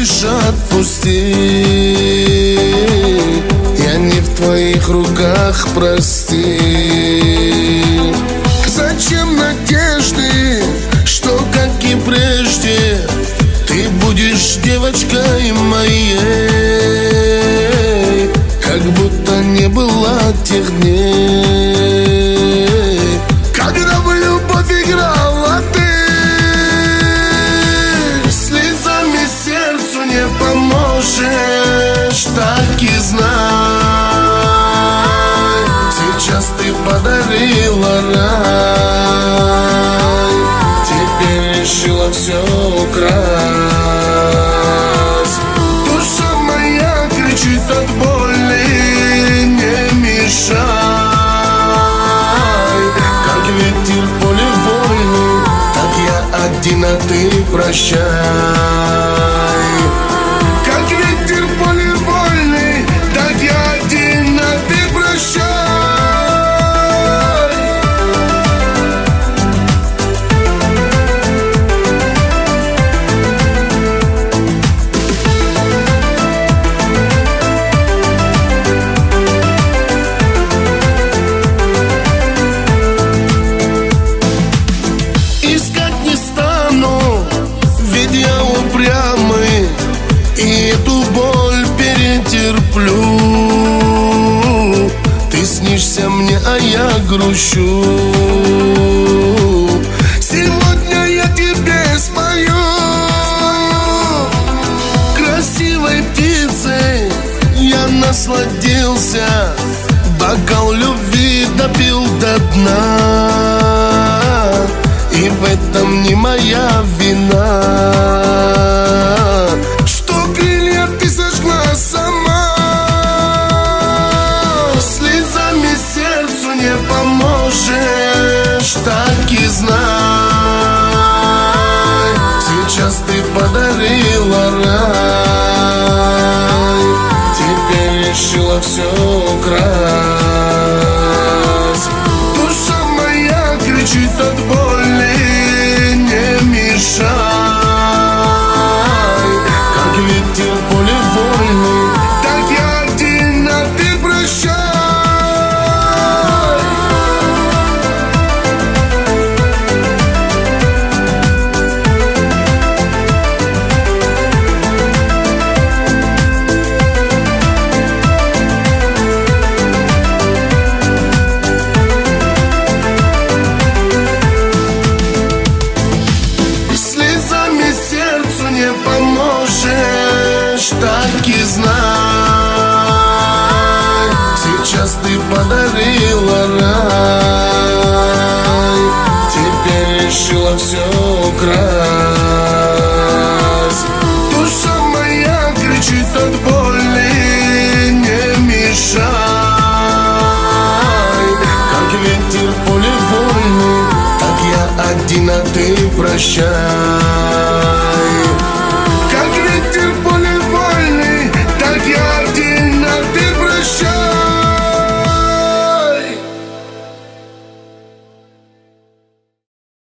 просишь отпусти? Я не в твоих руках, прости. Зачем надежды, что как и прежде Ты будешь девочкой моей? Как будто не было тех дней поможешь Так и знай Сейчас ты подарила рай. Теперь решила все украсть. Душа моя кричит от боли Не мешай. Как ветер в поле войны Так я один, а ты прощай Ты снишься мне, а я грущу. Сегодня я тебе спою. Красивой птицей я насладился. Бокал любви допил до дна. И в этом не моя вина не поможешь Так и знай. Сейчас ты подарила рай Теперь решила все украсть Так и знай. Сейчас ты подарила рай. Теперь решила все украсть. Душа моя кричит от боли Не мешай. Как ветер в поле войны Так я один, а ты прощай